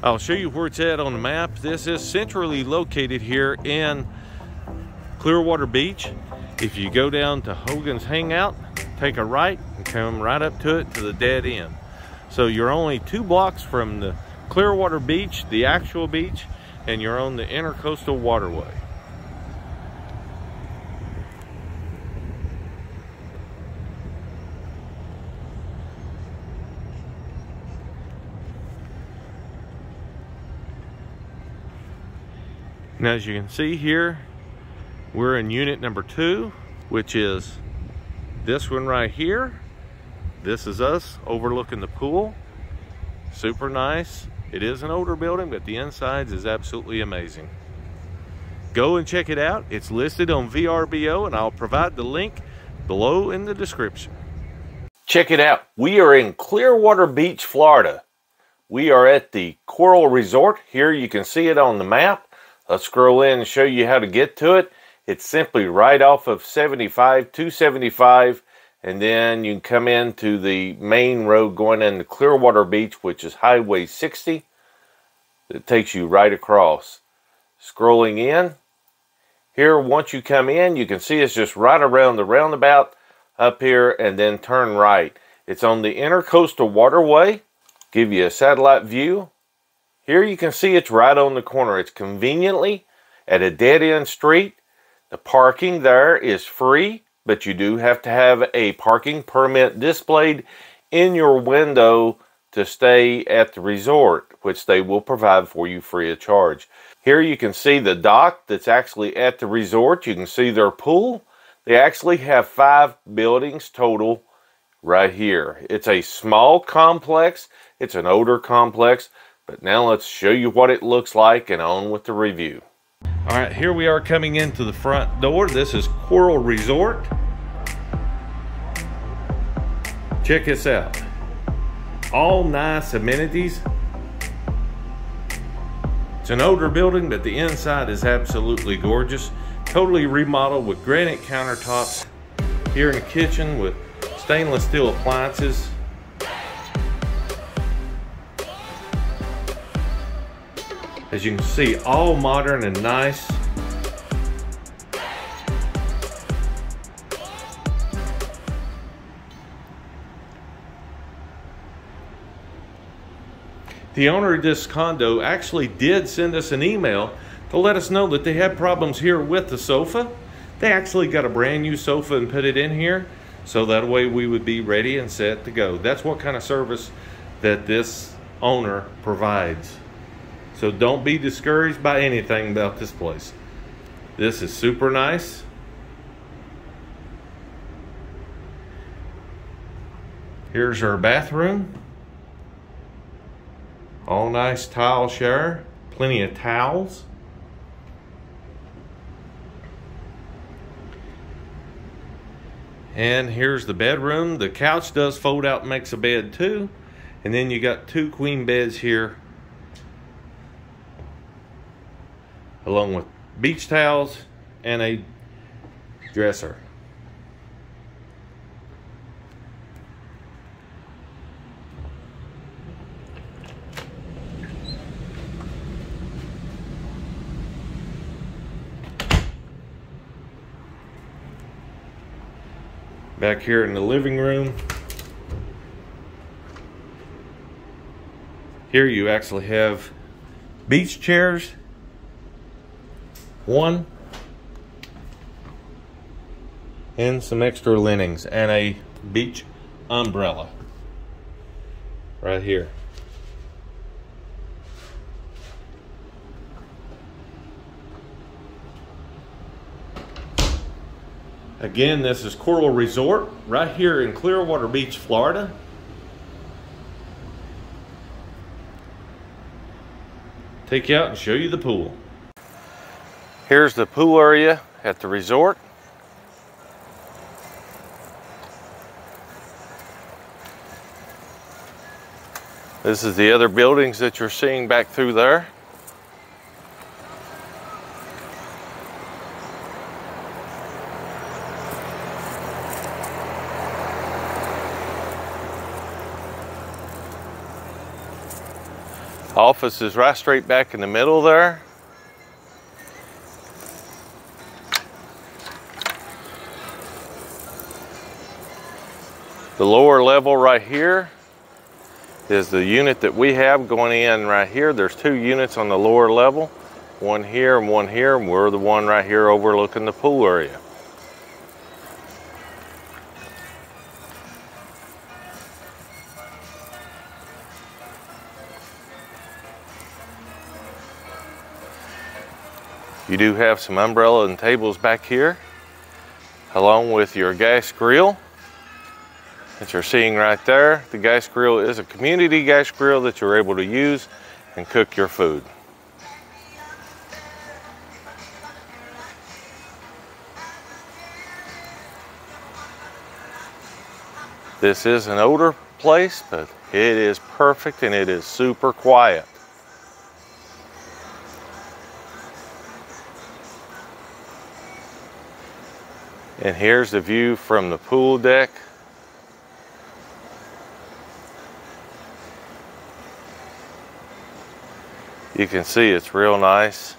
I'll show you where it's at on the map. This is centrally located here in Clearwater Beach. If you go down to Hogan's Hangout, take a right and come right up to it to the dead end. So you're only two blocks from the Clearwater Beach, the actual beach, and you're on the Intercoastal Waterway. And as you can see here, we're in unit number two, which is this one right here. This is us overlooking the pool. Super nice. It is an older building, but the insides is absolutely amazing. Go and check it out. It's listed on VRBO, and I'll provide the link below in the description. Check it out. We are in Clearwater Beach, Florida. We are at the Coral Resort. Here you can see it on the map. Let's scroll in and show you how to get to it. It's simply right off of 75, 275, and then you can come into the main road going into Clearwater Beach, which is Highway 60. It takes you right across. Scrolling in, here once you come in, you can see it's just right around the roundabout up here and then turn right. It's on the Intercoastal Waterway. Give you a satellite view here you can see it's right on the corner. It's conveniently at a dead-end street. The parking there is free, but you do have to have a parking permit displayed in your window to stay at the resort, which they will provide for you free of charge. Here you can see the dock that's actually at the resort. You can see their pool. They actually have five buildings total right here. It's a small complex. It's an older complex. But now let's show you what it looks like and on with the review. All right, here we are coming into the front door. This is Coral Resort. Check this out. All nice amenities. It's an older building, but the inside is absolutely gorgeous. Totally remodeled with granite countertops. Here in the kitchen with stainless steel appliances. As you can see, all modern and nice. The owner of this condo actually did send us an email to let us know that they had problems here with the sofa. They actually got a brand new sofa and put it in here so that way we would be ready and set to go. That's what kind of service that this owner provides. So don't be discouraged by anything about this place. This is super nice. Here's our bathroom. All nice tile shower. Plenty of towels. And here's the bedroom. The couch does fold out makes a bed too. And then you got two queen beds here along with beach towels and a dresser. Back here in the living room, here you actually have beach chairs one and some extra linings and a beach umbrella right here. Again, this is Coral Resort right here in Clearwater Beach, Florida. Take you out and show you the pool. Here's the pool area at the resort. This is the other buildings that you're seeing back through there. Office is right straight back in the middle there. The lower level right here is the unit that we have going in right here. There's two units on the lower level, one here and one here, and we're the one right here overlooking the pool area. You do have some umbrella and tables back here, along with your gas grill that you're seeing right there. The gas grill is a community gas grill that you're able to use and cook your food. This is an older place, but it is perfect and it is super quiet. And here's the view from the pool deck. You can see it's real nice.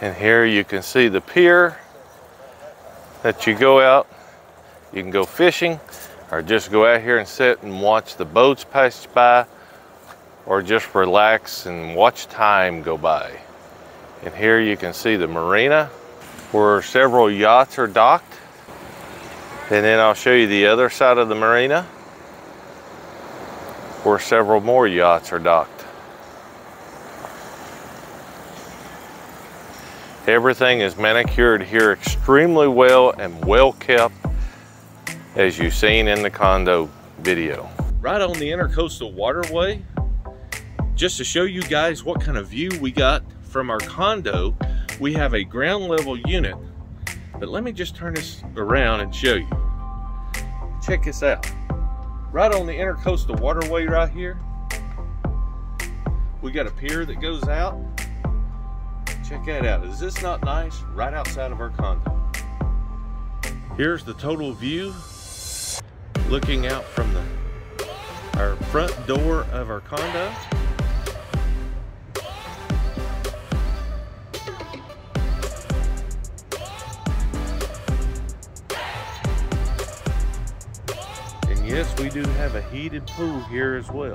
And here you can see the pier that you go out. You can go fishing or just go out here and sit and watch the boats pass by or just relax and watch time go by. And here you can see the marina where several yachts are docked. And then I'll show you the other side of the marina where several more yachts are docked. Everything is manicured here extremely well and well kept as you've seen in the condo video. Right on the Intercoastal Waterway, just to show you guys what kind of view we got from our condo, we have a ground level unit. But let me just turn this around and show you. Check this out. Right on the Intercoastal Waterway right here, we got a pier that goes out. Check that out. Is this not nice? Right outside of our condo. Here's the total view looking out from the our front door of our condo. And yes, we do have a heated pool here as well.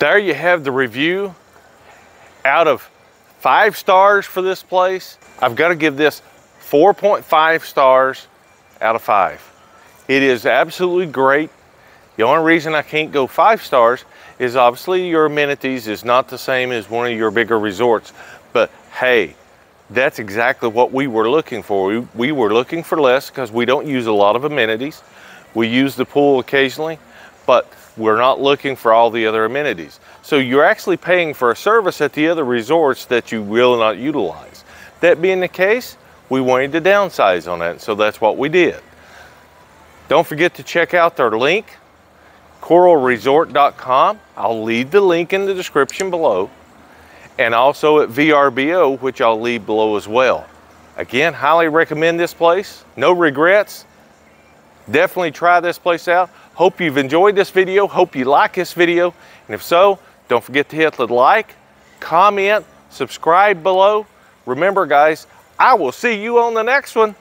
There you have the review out of five stars for this place. I've got to give this 4.5 stars out of five. It is absolutely great. The only reason I can't go five stars is obviously your amenities is not the same as one of your bigger resorts. But hey, that's exactly what we were looking for. We, we were looking for less because we don't use a lot of amenities. We use the pool occasionally, but we're not looking for all the other amenities. So you're actually paying for a service at the other resorts that you will not utilize. That being the case, we wanted to downsize on that, so that's what we did. Don't forget to check out their link, coralresort.com. I'll leave the link in the description below, and also at VRBO, which I'll leave below as well. Again, highly recommend this place. No regrets. Definitely try this place out. Hope you've enjoyed this video. Hope you like this video. And if so, don't forget to hit the like, comment, subscribe below. Remember guys, I will see you on the next one.